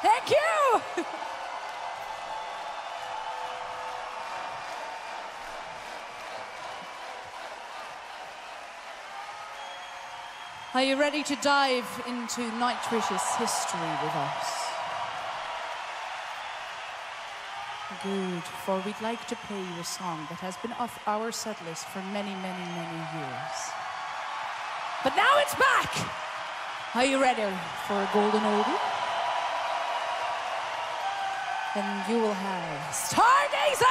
Thank you. Are you ready to dive into Nightwish's history with us? Good, for we'd like to play you a song that has been off our set list for many, many, many years. But now it's back! Are you ready for a golden oldie? Then you will have Stargazers!